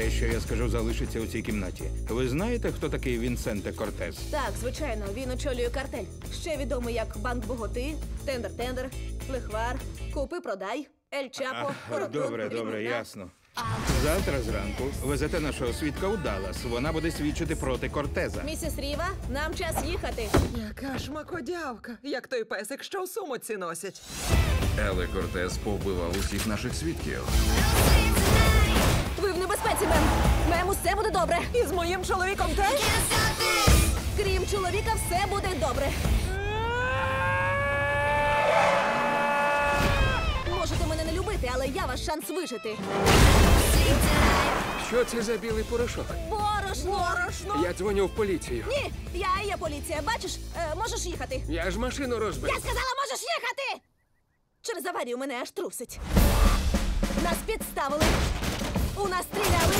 Те, що я скажу, залишиться у цій кімнаті. Ви знаєте, хто такий Вінсенте Кортес? Так, звичайно, він очолює картель. Ще відомий як Банк Боготи, Тендер Тендер, Лихвар, Купи Продай, Ель Чапо, Коротун, добре, добре, ясно. Завтра зранку везете нашого свідка у Даллас. Вона буде свідчити проти Кортеса. Місіс Ріва, нам час їхати. Яка ж макодявка, як той песик, що в сумочці носять. Але Кортес повбивав усіх наших свідків. В мем. Мем, усе буде добре. І з моїм чоловіком теж? Крім чоловіка, все буде добре. Можете мене не любити, але я ваш шанс вижити. Що це за білий порошок? Борошно! Борошно! Я дзвоню в поліцію. Ні, я і є поліція. Бачиш, е, можеш їхати. Я ж машину розбив. Я сказала, можеш їхати! Через аварію мене аж трусить. Нас підставили. У нас стріляли.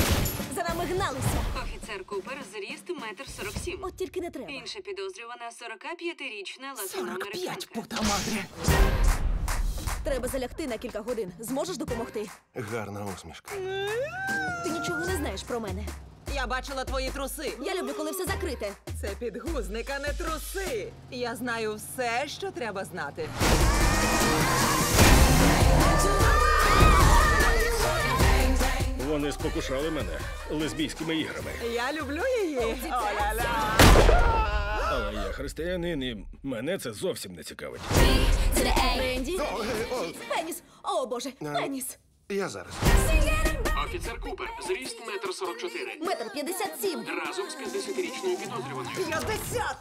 За нами гналися. Офіцер Купер, зріст метр сорок сім. От тільки не треба. Інша підозрювана 45-річна 45 латиноамериканка. пута мадре. Треба залягти на кілька годин. Зможеш допомогти? Гарна усмішка. Ти нічого не знаєш про мене. Я бачила твої труси. Я люблю, коли все закрите. Це підгузник, а не труси. Я знаю все, що треба знати. Вони спокушали мене лесбійськими іграми. Я люблю її. Оля-ля. Але я християнин, і мене це зовсім не цікавить. Ренді. Пеніс. О, Боже, пеніс. Я зараз. Офіцер Купер, зріст метр сорок чотири. Метр п'ятдесят сім. Разом з 50-річною підозрюваною. 50!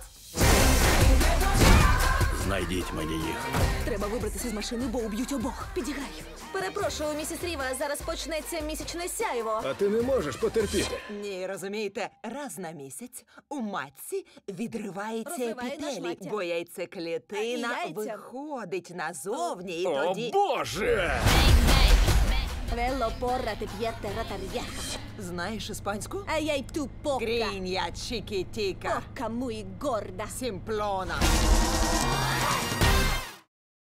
Знайдіть мені їх. Треба вибратися з машини, бо уб'ють обох. Підіграй. Перепрошую, місіс Ріва, зараз почнеться місячне сяйво. А ти не можеш потерпіти. Ні, розумієте, раз на місяць у матці відривається Розриває епітелій, бо яйцеклітина А, і яйця. виходить назовні, і О, тоді. Боже! Вело порра ти п'єте ратар'яха. Знаєш іспанську? А я й ту пока. Грінья чікітіка. Пока muy gorda. Сімплона.